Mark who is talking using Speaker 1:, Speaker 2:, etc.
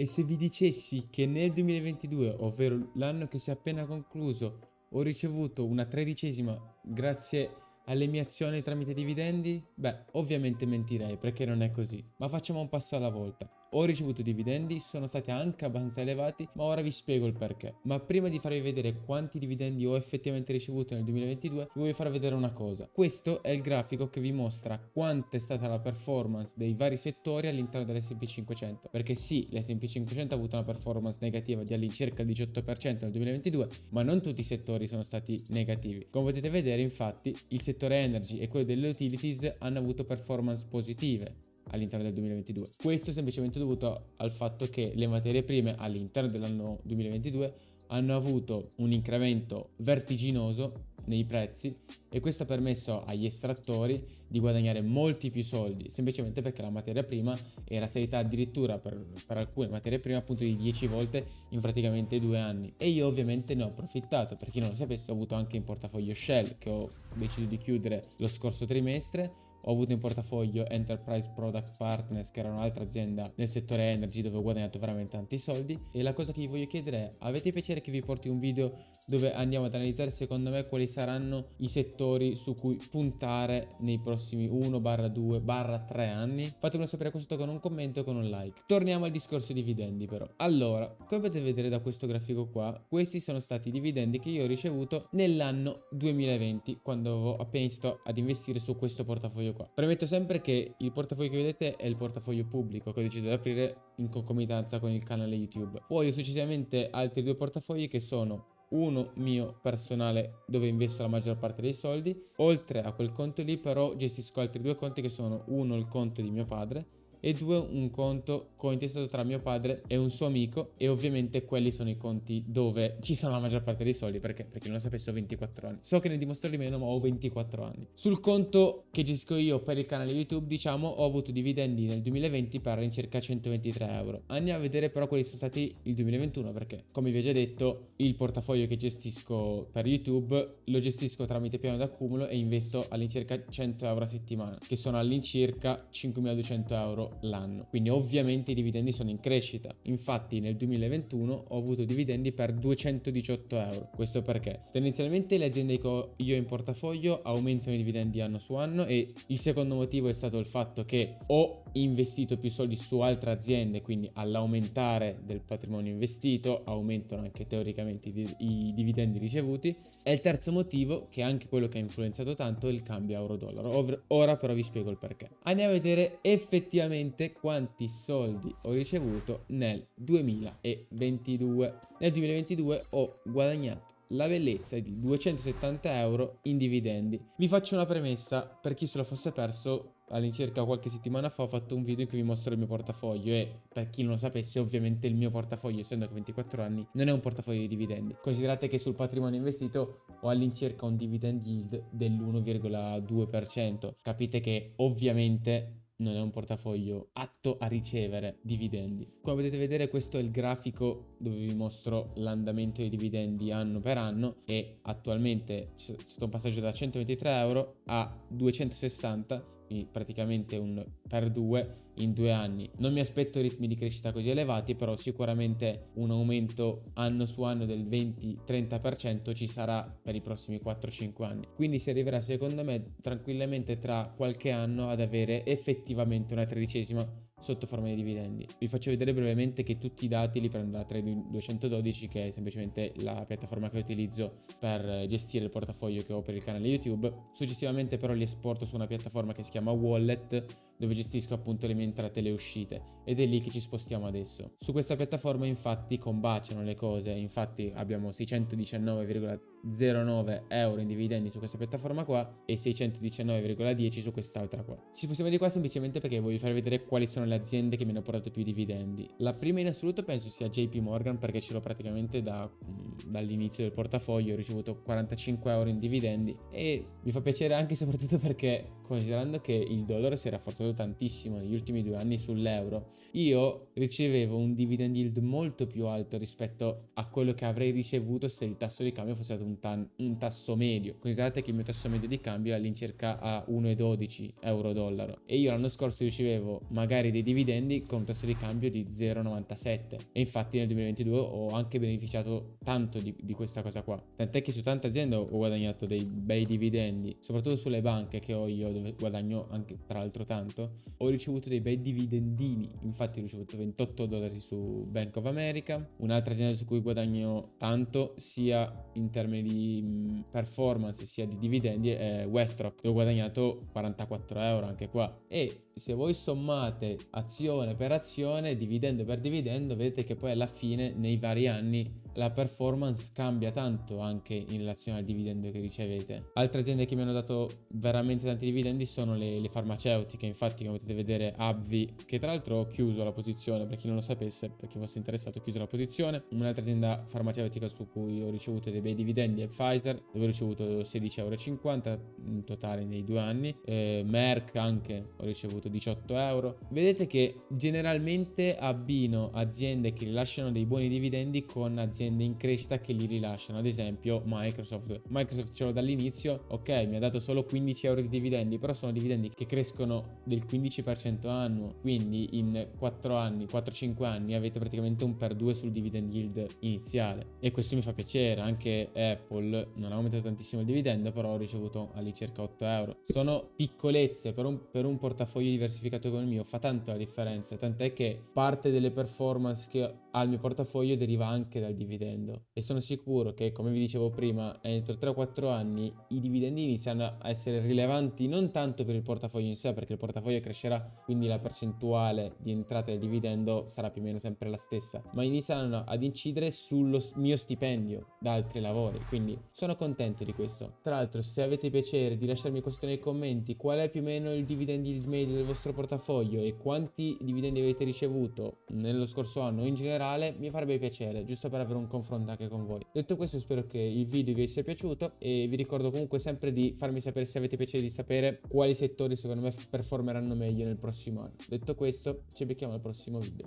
Speaker 1: E se vi dicessi che nel 2022, ovvero l'anno che si è appena concluso, ho ricevuto una tredicesima grazie alle mie azioni tramite dividendi? Beh, ovviamente mentirei perché non è così. Ma facciamo un passo alla volta. Ho ricevuto dividendi, sono stati anche abbastanza elevati, ma ora vi spiego il perché. Ma prima di farvi vedere quanti dividendi ho effettivamente ricevuto nel 2022, vi voglio far vedere una cosa. Questo è il grafico che vi mostra quanta è stata la performance dei vari settori all'interno dell'S&P 500. Perché sì, l'S&P 500 ha avuto una performance negativa di all'incirca il 18% nel 2022, ma non tutti i settori sono stati negativi. Come potete vedere, infatti, il settore energy e quello delle utilities hanno avuto performance positive all'interno del 2022. Questo è semplicemente dovuto al fatto che le materie prime all'interno dell'anno 2022 hanno avuto un incremento vertiginoso nei prezzi e questo ha permesso agli estrattori di guadagnare molti più soldi semplicemente perché la materia prima era salita addirittura per, per, alcune materie prime appunto di 10 volte in praticamente due anni. E io ovviamente ne ho approfittato. Per chi non lo sapesse ho avuto anche in portafoglio Shell che ho deciso di chiudere lo scorso trimestre ho avuto in portafoglio Enterprise Product Partners, che era un'altra azienda nel settore energy dove ho guadagnato veramente tanti soldi. E la cosa che vi voglio chiedere è: avete piacere che vi porti un video dove andiamo ad analizzare secondo me quali saranno i settori su cui puntare nei prossimi 1-2-3 anni? Fatemelo sapere qua sotto con un commento e con un like. Torniamo al discorso dividendi però. Allora, come potete vedere da questo grafico qua, questi sono stati i dividendi che io ho ricevuto nell'anno 2020 quando ho appena iniziato ad investire su questo portafoglio qua. Premetto sempre che il portafoglio che vedete è il portafoglio pubblico che ho deciso di aprire in concomitanza con il canale YouTube. Poi ho successivamente altri due portafogli che sono uno mio personale dove investo la maggior parte dei soldi. Oltre a quel conto lì però gestisco altri due conti che sono uno il conto di mio padre e due un conto cointestato tra mio padre e un suo amico e ovviamente quelli sono i conti dove ci sono la maggior parte dei soldi. Perché? Per chi non lo sapesse ho 24 anni. So che ne dimostro di meno ma ho 24 anni. Sul conto che gestisco io per il canale youtube diciamo ho avuto dividendi nel 2020 per all'incirca 123 euro. Andiamo a vedere però quali sono stati il 2021 perché come vi ho già detto il portafoglio che gestisco per youtube lo gestisco tramite piano d'accumulo e investo all'incirca 100 euro a settimana che sono all'incirca 5200 euro l'anno. Quindi ovviamente i dividendi sono in crescita. Infatti nel 2021 ho avuto dividendi per 218 euro. Questo perché tendenzialmente le aziende che ho io in portafoglio aumentano i dividendi anno su anno e il secondo motivo è stato il fatto che ho investito più soldi su altre aziende, quindi all'aumentare del patrimonio investito aumentano anche teoricamente i, i dividendi ricevuti. E il terzo motivo, che è anche quello che ha influenzato tanto, è il cambio euro-dollaro. Ora però vi spiego il perché. Andiamo a vedere effettivamente quanti soldi ho ricevuto nel 2022. Nel 2022 ho guadagnato la bellezza di 270 euro in dividendi. Vi faccio una premessa, per chi se lo fosse perso, all'incirca qualche settimana fa ho fatto un video in cui vi mostro il mio portafoglio e per chi non lo sapesse ovviamente il mio portafoglio essendo che 24 anni non è un portafoglio di dividendi considerate che sul patrimonio investito ho all'incirca un dividend yield dell'1,2% capite che ovviamente non è un portafoglio atto a ricevere dividendi. Come potete vedere questo è il grafico dove vi mostro l'andamento dei dividendi anno per anno e attualmente c'è stato un passaggio da 123 euro a 260 praticamente un per due in due anni. Non mi aspetto ritmi di crescita così elevati, però sicuramente un aumento anno su anno del 20-30% ci sarà per i prossimi 4-5 anni. Quindi si arriverà secondo me tranquillamente tra qualche anno ad avere effettivamente una tredicesima sotto forma di dividendi. Vi faccio vedere brevemente che tutti i dati li prendo da Trading 212 che è semplicemente la piattaforma che utilizzo per gestire il portafoglio che ho per il canale YouTube. Successivamente però li esporto su una piattaforma che si chiama Wallet dove gestisco appunto le mie entrate e le uscite ed è lì che ci spostiamo adesso. Su questa piattaforma infatti combaciano le cose, infatti abbiamo 619,09 euro in dividendi su questa piattaforma qua e 619,10 su quest'altra qua. Ci spostiamo di qua semplicemente perché voglio farvi vedere quali sono le aziende che mi hanno portato più dividendi. La prima in assoluto penso sia JP Morgan perché ce l'ho praticamente da, mm, dall'inizio del portafoglio, ho ricevuto 45 euro in dividendi e mi fa piacere anche e soprattutto perché considerando che il dollaro si è rafforzato tantissimo negli ultimi due anni sull'euro, io ricevevo un dividend yield molto più alto rispetto a quello che avrei ricevuto se il tasso di cambio fosse stato un, un tasso medio. Considerate che il mio tasso medio di cambio è all'incirca a 1,12 euro dollaro e io l'anno scorso ricevevo magari dei dividendi con un tasso di cambio di 0,97 e infatti nel 2022 ho anche beneficiato tanto di, di questa cosa qua. Tant'è che su tante aziende ho guadagnato dei bei dividendi, soprattutto sulle banche che ho io dove guadagno anche tra l'altro tanto, ho ricevuto dei bei dividendini, infatti ho ricevuto 28 dollari su Bank of America, un'altra azienda su cui guadagno tanto sia in termini di performance sia di dividendi è Westrock, dove ho guadagnato 44 euro anche qua. E se voi sommate azione per azione, dividendo per dividendo, vedete che poi alla fine nei vari anni la performance cambia tanto anche in relazione al dividendo che ricevete. Altre aziende che mi hanno dato veramente tanti dividendi sono le, le farmaceutiche, infatti come potete vedere Abvi, che tra l'altro ho chiuso la posizione, per chi non lo sapesse, per chi fosse interessato ho chiuso la posizione. Un'altra azienda farmaceutica su cui ho ricevuto dei bei dividendi è Pfizer, dove ho ricevuto 16,50 euro in totale nei due anni. Eh, Merck anche ho ricevuto 18 euro. Vedete che generalmente abbino aziende che rilasciano dei buoni dividendi con aziende aziende in crescita che li rilasciano, ad esempio Microsoft. Microsoft ce l'ho dall'inizio, ok, mi ha dato solo 15 euro di dividendi, però sono dividendi che crescono del 15% annuo, quindi in 4 anni, 4-5 anni avete praticamente un per 2 sul dividend yield iniziale e questo mi fa piacere, anche Apple non ha aumentato tantissimo il dividendo, però ho ricevuto all'incirca 8 euro. Sono piccolezze per un, per un portafoglio diversificato come il mio, fa tanto la differenza, tant'è che parte delle performance che ha il mio portafoglio deriva anche dal dividendo dividendo. E sono sicuro che come vi dicevo prima entro 3-4 anni i dividendi iniziano a essere rilevanti non tanto per il portafoglio in sé perché il portafoglio crescerà quindi la percentuale di entrata del dividendo sarà più o meno sempre la stessa ma iniziano ad incidere sullo mio stipendio da altri lavori quindi sono contento di questo. Tra l'altro se avete piacere di lasciarmi questo nei commenti qual è più o meno il dividend yield medio del vostro portafoglio e quanti dividendi avete ricevuto nello scorso anno in generale mi farebbe piacere giusto per avere un confronto anche con voi. Detto questo spero che il video vi sia piaciuto e vi ricordo comunque sempre di farmi sapere se avete piacere di sapere quali settori secondo me performeranno meglio nel prossimo anno. Detto questo ci becchiamo al prossimo video.